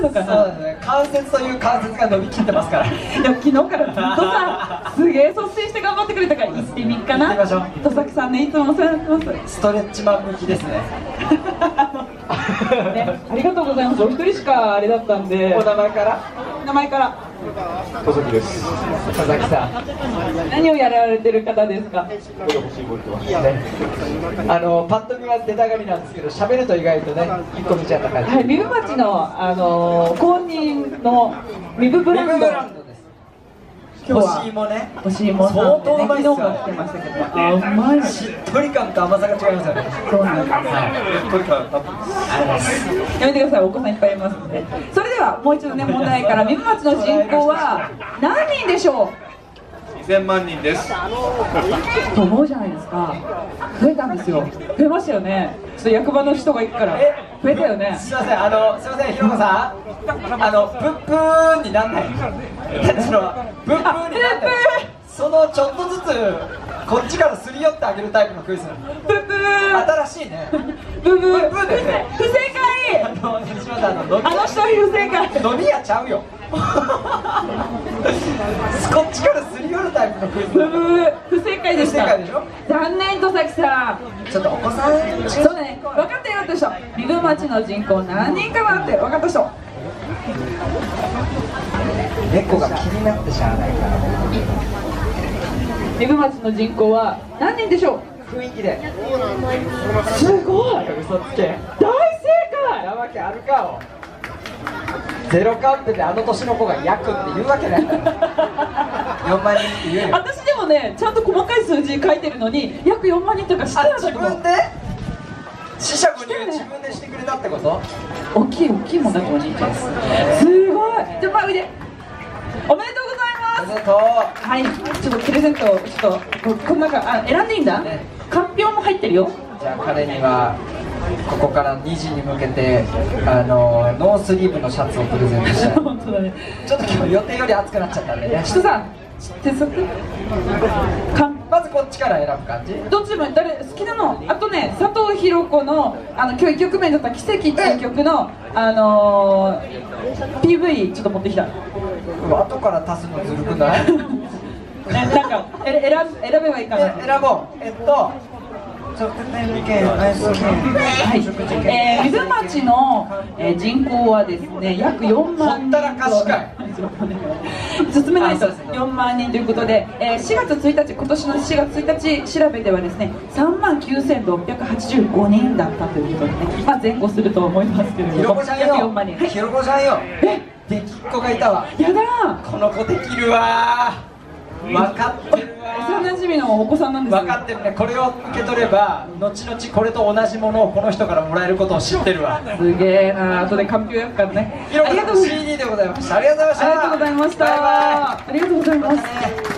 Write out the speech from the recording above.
そうですね。関節という関節が伸びきってますから。いや昨日からずっとさすげえ率先して頑張ってくれたから行ってみっかな。行ってみましょう。戸崎さんねいつもお世話になってます。ストレッチマン向きですね。ね、ありがとうございます。お一人しかあれだったんで。お、名前から？名前から戸崎です。佐々木さん何をやられてる方ですか？これ欲しいボルトは。ね、あのパッと見は出たがりなんですけど喋ると意外とね引っ込みちゃった感じ、はい、三部町のあの公認の三部ブランド。今日は干し芋ね干し芋相当うまいっすよ昨日が来てましたけど、あ、うまい。しっとり感と甘さが違いますよねそうなんです。これからたっぷりやめてください、お子さんいっぱいいますので。それではもう一度ね問題から三部町の人口は何人でしょ2000万人です。う。と思うじゃないですか。増えたんですよ。増えましたよね。ちょっと役場の人が行くからえ増えたよね。すいませんあのすいませんひろこさんあのプップーンになんないそのプップーンになんないそのちょっとずつこっちからすり寄ってあげるタイプのクイズブブー。新しいねブブー。ブーですね不正あ解。あのあの人不正解。飲み屋ちゃうよ こっちからすり寄るタイプのクイズブブー。不正解でした。不正解でしょ？残念戸崎さん。ちょっとお子さんそうだね。分かったよって人。三部町の人口何人かなって分かった人。猫が気になってしゃあないから三部町の人口は何人でしょう？雰囲気ですごい。嘘つけ大正なわけあるかおゼロカンペであの年の子が焼くって言うわけないから4万人って言う解。よ私でもね、ちゃんと細かい数字書いてるのに、約4万人とか知ってあなかったと思う自分。で？四捨五入自分でしてくれたってこと？大きい大きいもんだとお兄ちゃん。すごい。じゃあ、まあ、腕。おめでとうございますとうはい、ちょっとプレゼント、ちょっとここの中あ選んでいいんだ？ね。かんぴょうも入ってるよ。じゃあ彼にはここから2時に向けてあのノースリーブのシャツをプレゼントした。い本当だね。ちょっと今日予定より暑くなっちゃったんでね。人さん、手伝って。かん。まずこっちから選ぶ感じ？どっちでも誰好きなの？あとね佐藤弘子のあの今日1曲目だった「奇跡」っていう曲のあのー、PV ちょっと持ってきた。後から足すのずるくない？え なんかえ選選べばいいかな。え選ぼう。えっとはい、えー、水町の、えー人口はですね約4万ほったらかしかい進めないとあそうですね。4万人ということで、えー、4月1日今年の4月1日調べではですね3万9685人だったということで、ね、まあ前後すると思いますけれども。ひろこちゃん約4よひろこちゃんよ。え？できっ子がいたわ。やだこの子できるわ分かってるわ幼馴染のお子さんなんですよ分かってるね。これを受け取れば後々これと同じものをこの人からもらえることを知ってるわ。すげえな後でかんぴょう焼くからねありがとうござい CD でございましたありがとうございました。ありがとうございました。バイバイ。ありがとうございます